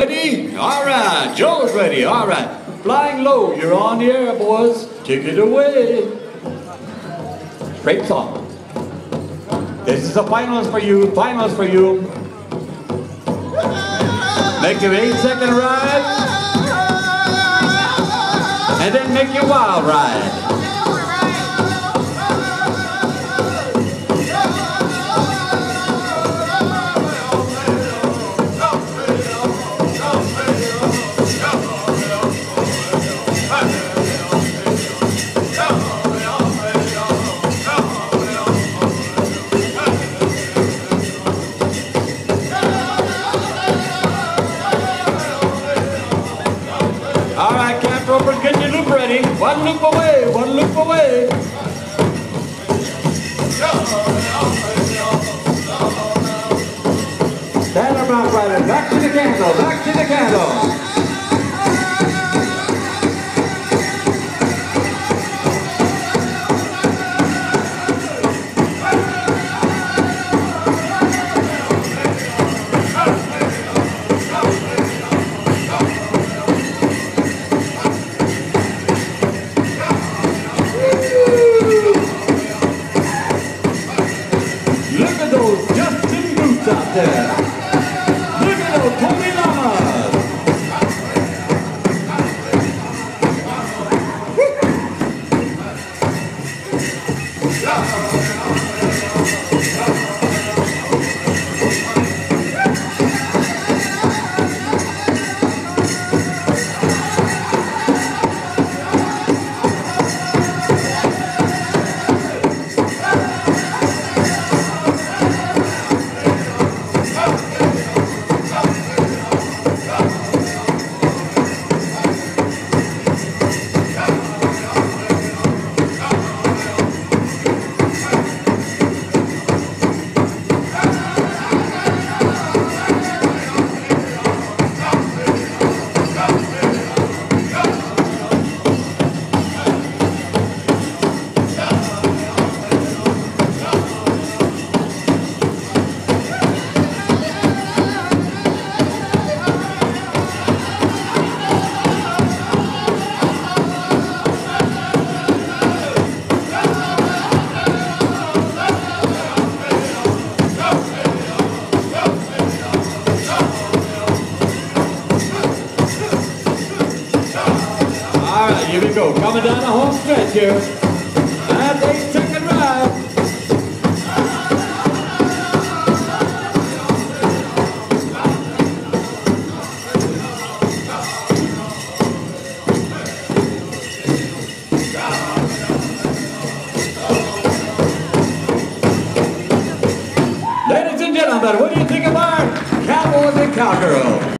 Ready? All right. Joe's ready. All right. Flying low. You're on the air, boys. Take it away. Straight song. This is the finals for you. Finals for you. Make your eight second ride. And then make your wild ride. One loop away, one loop away. Rock rider. Back to the candle, back to the candle. Justice. Yeah. Go. Coming down the home stretch here. And they take second ride. Ladies and gentlemen, what do you think of our cowboys and cowgirls?